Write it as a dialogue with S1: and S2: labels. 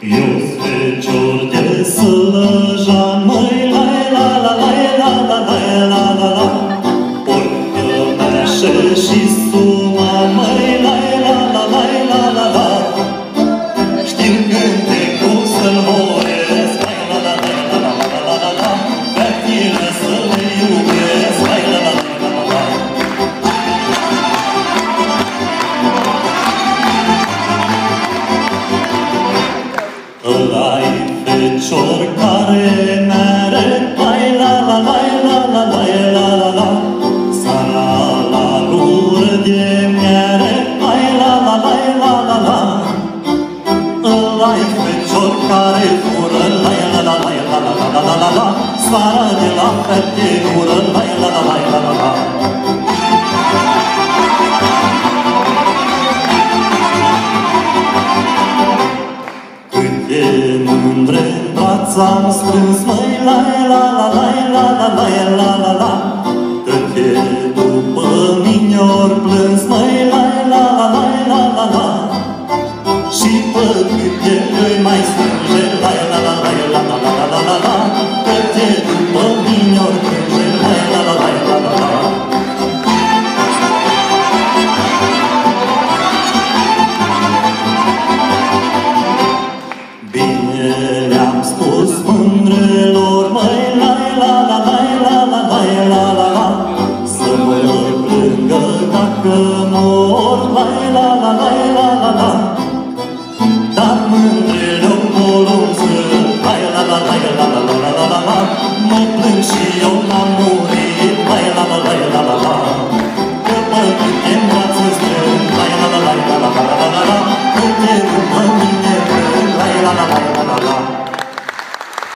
S1: Eu fecior de sălăjan, măi, la la la la la la la la la la Porcă meșe și suma, măi, la la la la la la la Știu cântecul Ăla-i fecior care mere Lai la la la la la la la la la Sara la lură de miere Lai la la la la la la Ăla-i fecior care fură Lai la la la la la la la la la Sara de la fete gură Lai la la la la la la Câte umbre Fața-mi strâns, măi, la la la la la la mor lai la la la la la la Dar mândre rău porunță Lai la la lai la la la la la la Mă plâng și eu n-am murit Lai la la lai la la